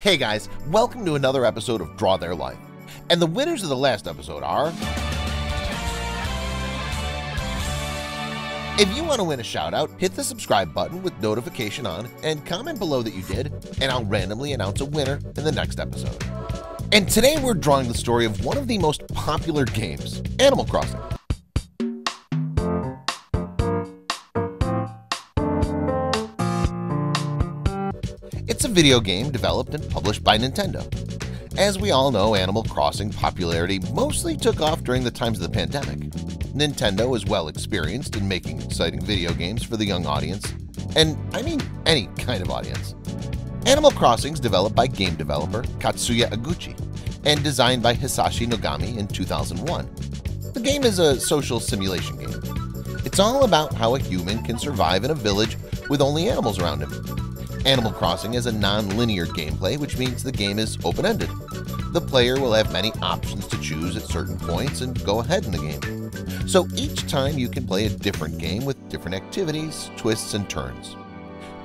Hey guys, welcome to another episode of Draw Their Life. And the winners of the last episode are... If you want to win a shout out, hit the subscribe button with notification on and comment below that you did, and I'll randomly announce a winner in the next episode. And today we're drawing the story of one of the most popular games, Animal Crossing. Video game developed and published by Nintendo. As we all know, Animal Crossing popularity mostly took off during the times of the pandemic. Nintendo is well experienced in making exciting video games for the young audience, and I mean any kind of audience. Animal Crossing is developed by game developer Katsuya Eguchi and designed by Hisashi Nogami in 2001. The game is a social simulation game. It's all about how a human can survive in a village with only animals around him. Animal Crossing is a non-linear gameplay, which means the game is open-ended. The player will have many options to choose at certain points and go ahead in the game. So each time you can play a different game with different activities, twists, and turns.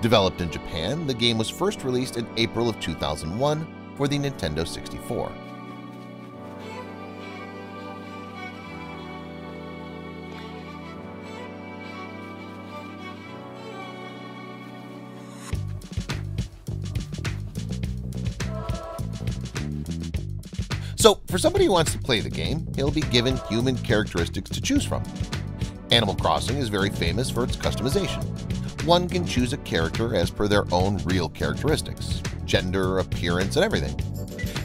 Developed in Japan, the game was first released in April of 2001 for the Nintendo 64. So for somebody who wants to play the game, he'll be given human characteristics to choose from. Animal Crossing is very famous for its customization. One can choose a character as per their own real characteristics, gender, appearance, and everything.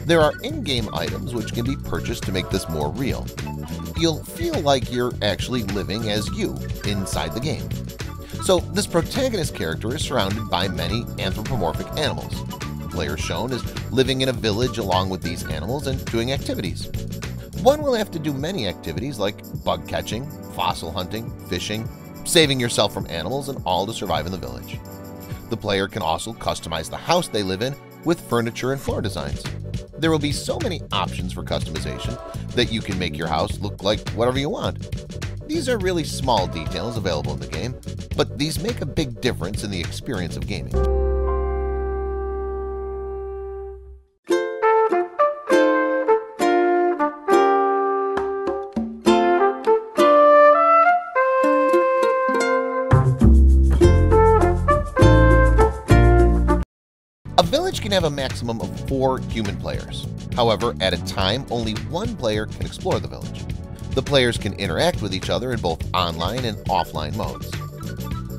There are in-game items which can be purchased to make this more real. You'll feel like you're actually living as you inside the game. So this protagonist character is surrounded by many anthropomorphic animals, player shown is living in a village along with these animals and doing activities. One will have to do many activities like bug catching, fossil hunting, fishing, saving yourself from animals, and all to survive in the village. The player can also customize the house they live in with furniture and floor designs. There will be so many options for customization that you can make your house look like whatever you want. These are really small details available in the game, but these make a big difference in the experience of gaming. Can have a maximum of four human players. However, at a time, only one player can explore the village. The players can interact with each other in both online and offline modes.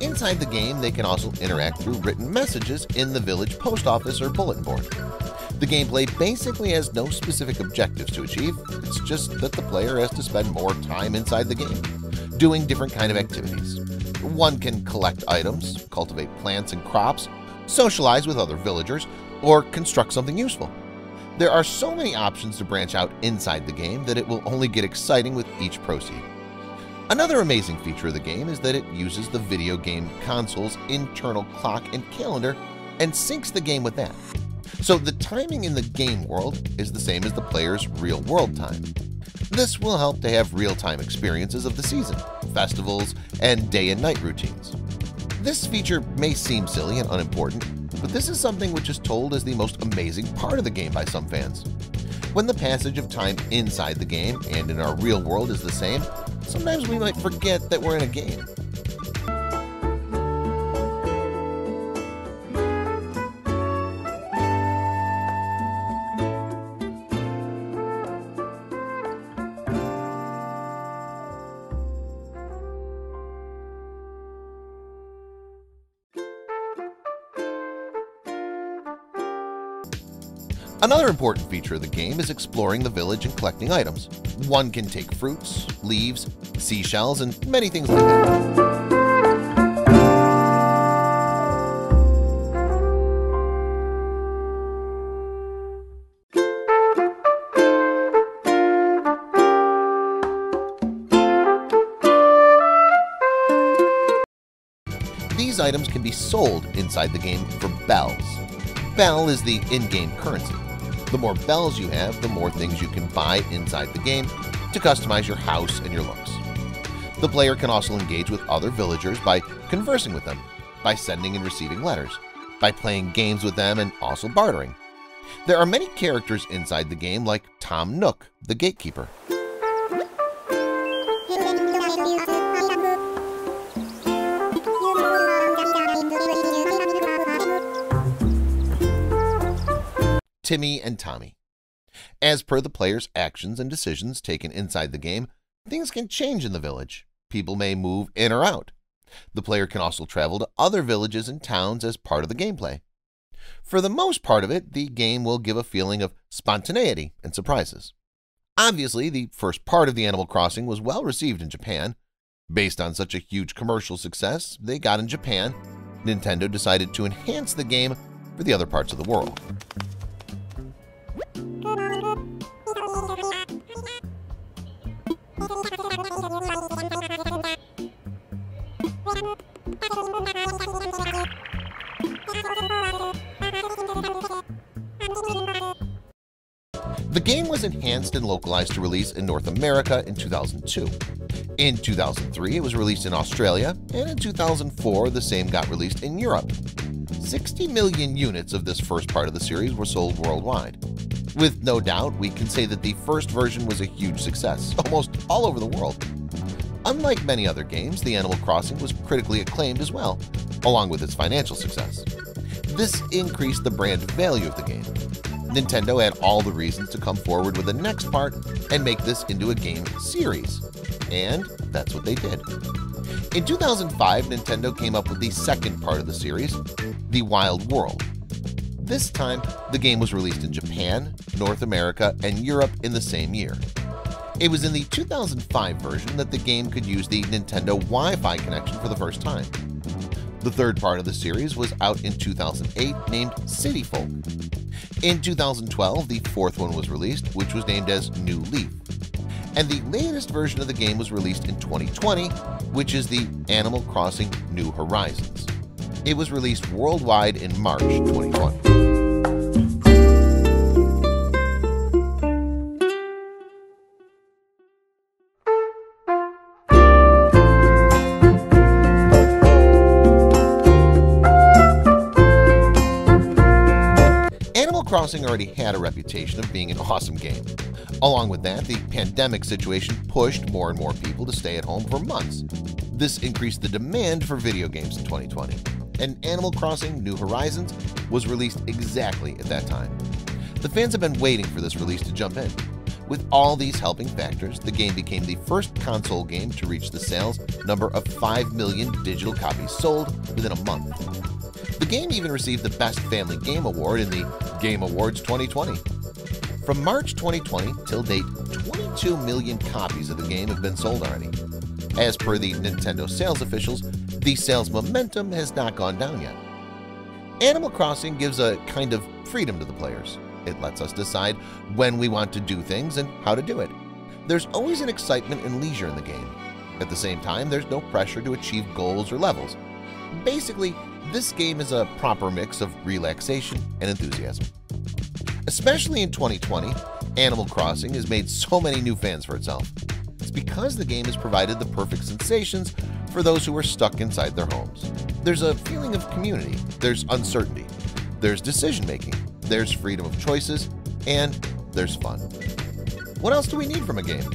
Inside the game, they can also interact through written messages in the village post office or bulletin board. The gameplay basically has no specific objectives to achieve, it's just that the player has to spend more time inside the game, doing different kind of activities. One can collect items, cultivate plants and crops, socialize with other villagers, or construct something useful. There are so many options to branch out inside the game that it will only get exciting with each proceed. Another amazing feature of the game is that it uses the video game console's internal clock and calendar and syncs the game with that. So the timing in the game world is the same as the player's real-world time. This will help to have real-time experiences of the season, festivals, and day and night routines. This feature may seem silly and unimportant, but this is something which is told as the most amazing part of the game by some fans. When the passage of time inside the game and in our real world is the same, sometimes we might forget that we're in a game. Another important feature of the game is exploring the village and collecting items. One can take fruits, leaves, seashells, and many things like that. These items can be sold inside the game for bells. Bell is the in-game currency. The more bells you have, the more things you can buy inside the game to customize your house and your looks. The player can also engage with other villagers by conversing with them, by sending and receiving letters, by playing games with them and also bartering. There are many characters inside the game like Tom Nook, the gatekeeper. Timmy and Tommy. As per the player's actions and decisions taken inside the game, things can change in the village. People may move in or out. The player can also travel to other villages and towns as part of the gameplay. For the most part of it, the game will give a feeling of spontaneity and surprises. Obviously, the first part of the Animal Crossing was well received in Japan. Based on such a huge commercial success they got in Japan, Nintendo decided to enhance the game for the other parts of the world. The game was enhanced and localized to release in North America in 2002. In 2003, it was released in Australia, and in 2004, the same got released in Europe. 60 million units of this first part of the series were sold worldwide. With no doubt, we can say that the first version was a huge success, almost all over the world. Unlike many other games, the Animal Crossing was critically acclaimed as well, along with its financial success. This increased the brand value of the game. Nintendo had all the reasons to come forward with the next part and make this into a game series. And that's what they did. In 2005, Nintendo came up with the second part of the series, The Wild World. This time, the game was released in Japan, North America, and Europe in the same year. It was in the 2005 version that the game could use the Nintendo Wi-Fi connection for the first time. The third part of the series was out in 2008 named City Folk. In 2012, the fourth one was released, which was named as New Leaf. And the latest version of the game was released in 2020, which is the Animal Crossing New Horizons. It was released worldwide in March 2020. Crossing already had a reputation of being an awesome game. Along with that, the pandemic situation pushed more and more people to stay at home for months. This increased the demand for video games in 2020, and Animal Crossing New Horizons was released exactly at that time. The fans have been waiting for this release to jump in. With all these helping factors, the game became the first console game to reach the sales number of 5 million digital copies sold within a month. Game even received the Best Family Game Award in the Game Awards 2020. From March 2020 till date, 22 million copies of the game have been sold already. As per the Nintendo sales officials, the sales momentum has not gone down yet. Animal Crossing gives a kind of freedom to the players. It lets us decide when we want to do things and how to do it. There's always an excitement and leisure in the game. At the same time, there's no pressure to achieve goals or levels. Basically, this game is a proper mix of relaxation and enthusiasm. Especially in 2020, Animal Crossing has made so many new fans for itself. It's because the game has provided the perfect sensations for those who are stuck inside their homes. There's a feeling of community, there's uncertainty, there's decision-making, there's freedom of choices, and there's fun. What else do we need from a game?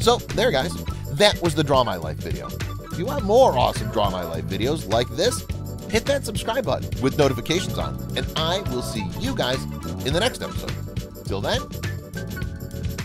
So there guys, that was the Draw My Life video. If you want more awesome Draw My Life videos like this, hit that subscribe button with notifications on, and I will see you guys in the next episode. Till then,